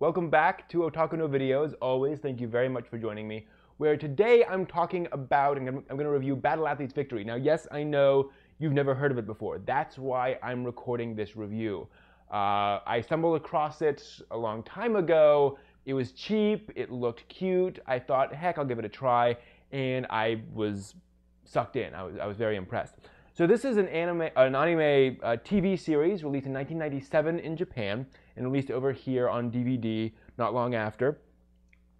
Welcome back to Otaku no Video. As always, thank you very much for joining me. Where today I'm talking about, and I'm, I'm going to review Battle Athletes Victory. Now, yes, I know you've never heard of it before. That's why I'm recording this review. Uh, I stumbled across it a long time ago. It was cheap, it looked cute. I thought, heck, I'll give it a try. And I was sucked in. I was, I was very impressed. So this is an anime, an anime uh, TV series released in 1997 in Japan and released over here on DVD not long after.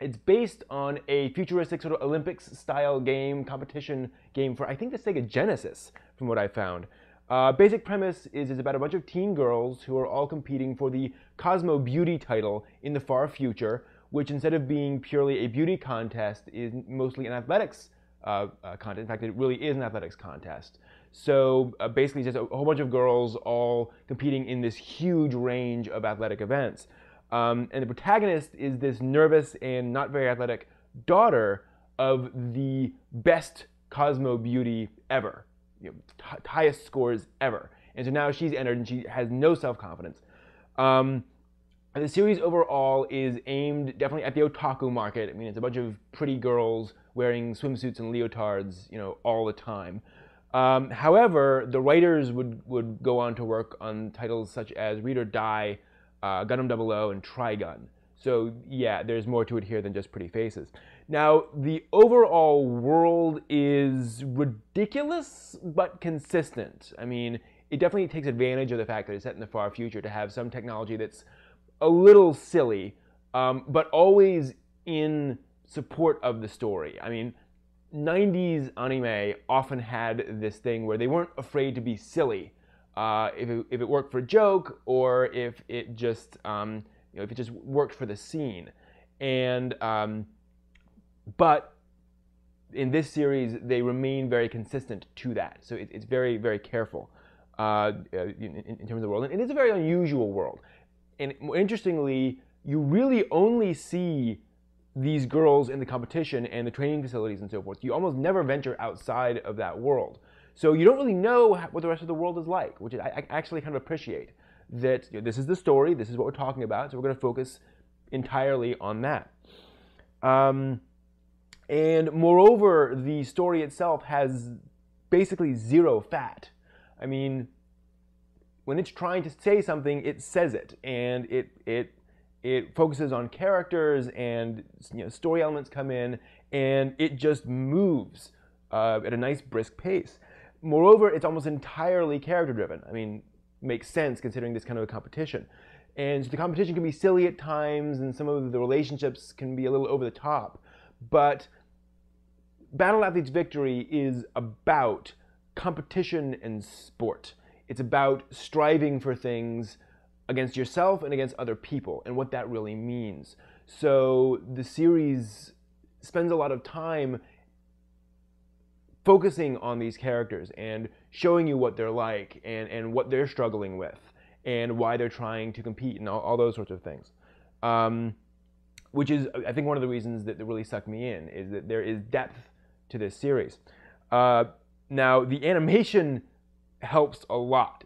It's based on a futuristic sort of Olympics-style game, competition game for I think the Sega Genesis, from what I found. Uh, basic premise is, is about a bunch of teen girls who are all competing for the Cosmo Beauty title in the far future, which instead of being purely a beauty contest is mostly an athletics uh, uh, contest. In fact, it really is an athletics contest. So uh, basically, just a, whole bunch of girls all competing in this huge range of athletic events. Um, and the protagonist is this nervous and not very athletic daughter of the best Cosmo beauty ever, you know, highest scores ever. And so now she's entered and she has no self confidence. Um, the series overall is aimed definitely at the otaku market. I mean, it's a bunch of pretty girls wearing swimsuits and leotards, you know, all the time. Um, however, the writers would, would go on to work on titles such as Read or Die, uh, Gundam 00, and Trigun. So yeah, there's more to it here than just pretty faces. Now, the overall world is ridiculous but consistent. I mean, it definitely takes advantage of the fact that it's set in the far future to have some technology that's a little silly, um, but always in support of the story. I mean, 90s anime often had this thing where they weren't afraid to be silly. Uh, if, it, if it worked for a joke or if it just um, you know if it just worked for the scene, and um, but in this series they remain very consistent to that. So it, it's very very careful uh, in, in, terms of the world, and it is a very unusual world. And interestingly, you really only see these girls in the competition and the training facilities and so forth. You almost never venture outside of that world. So you don't really know what the rest of the world is like, which I actually kind of appreciate. That you know, this is the story, this is what we're talking about, so we're going to focus entirely on that. Um, and moreover, the story itself has basically zero fat. I mean, when it's trying to say something, it says it, and it it it focuses on characters and you know, story elements come in and it just moves uh, at a nice brisk pace. Moreover, it's almost entirely character driven. I mean, makes sense considering this kind of a competition. And so the competition can be silly at times and some of the relationships can be a little over the top. But Battle Athletes Victory is about competition and sport. It's about striving for things against yourself and against other people and what that really means. So the series spends a lot of time focusing on these characters and showing you what they're like and, and what they're struggling with and why they're trying to compete and all, all those sorts of things. Um, which is, I think, one of the reasons that, really sucked me in is that there is depth to this series. Uh, now, the animation helps a lot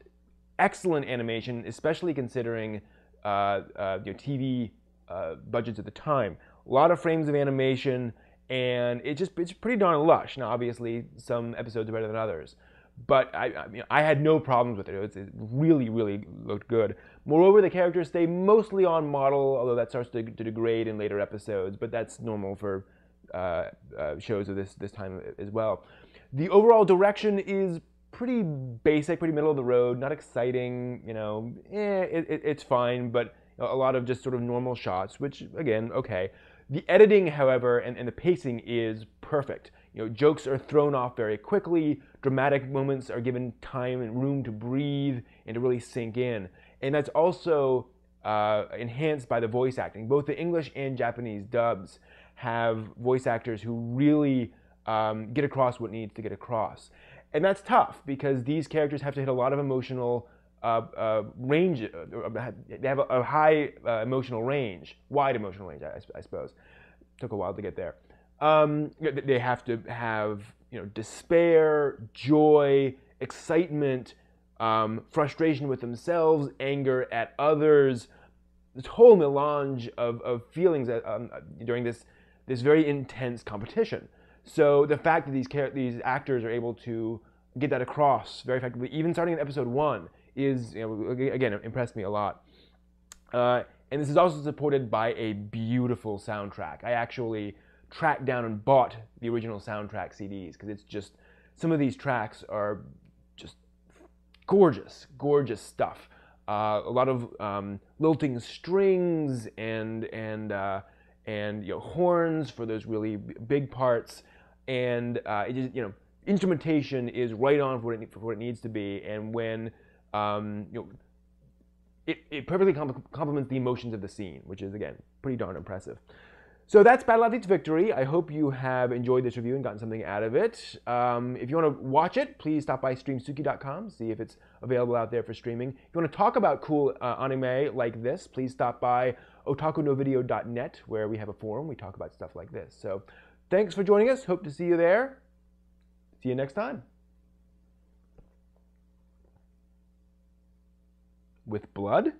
excellent animation, especially considering uh, uh, TV uh, budgets at the time. A lot of frames of animation, and it just it's pretty darn lush. Now, obviously, some episodes are better than others, but I, I, mean, I had no problems with it. It, it really, really looked good. Moreover, the characters stay mostly on model, although that starts to, to degrade in later episodes. But that's normal for uh, uh, shows of this this time as well. The overall direction is pretty basic, pretty middle of the road, not exciting. You know, eh, it, it, it's fine, but a lot of just sort of normal shots, which again, okay. The editing, however, and, and the pacing is perfect. You know, jokes are thrown off very quickly. Dramatic moments are given time and room to breathe and to really sink in. And that's also uh, enhanced by the voice acting. Both the English and Japanese dubs have voice actors who really um, get across what needs to get across and that's tough because these characters have to hit a lot of emotional uh, uh, range. Uh, they have a, a high uh, emotional range, wide emotional range, I, I, suppose. Took a while to get there. Um, they have to have you know despair, joy, excitement, um, frustration with themselves, anger at others, this whole melange of, of feelings um, during this this very intense competition. So the fact that these these actors are able to get that across very effectively, even starting in episode one, is you know, again impressed me a lot. Uh, and this is also supported by a beautiful soundtrack. I actually tracked down and bought the original soundtrack CDs because it's just some of these tracks are just gorgeous, gorgeous stuff. Uh, a lot of um, lilting strings and and uh, and you know horns for those really big parts, and uh, it just you know instrumentation is right on for what it, for what it needs to be, and when um, you know it, it perfectly complements the emotions of the scene, which is again pretty darn impressive. So that's Battle Athletes Victory. I hope you have enjoyed this review and gotten something out of it. Um, if you want to watch it, please stop by streamsuki.com, see if it's available out there for streaming. If you want to talk about cool uh, anime like this, please stop by otakunovideo.net, where we have a forum. We talk about stuff like this. So thanks for joining us. Hope to see you there. See you next time. With blood?